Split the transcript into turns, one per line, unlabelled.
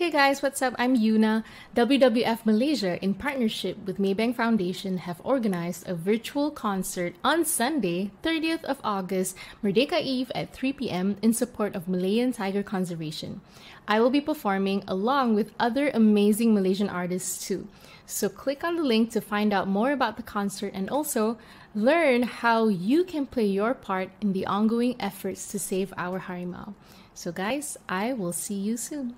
Hey guys, what's up? I'm Yuna. WWF Malaysia, in partnership with Maybank Foundation, have organized a virtual concert on Sunday, 30th of August, Merdeka Eve at 3 p.m. in support of Malayan tiger conservation. I will be performing along with other amazing Malaysian artists too. So click on the link to find out more about the concert and also learn how you can play your part in the ongoing efforts to save our harimau. So guys, I will see you soon.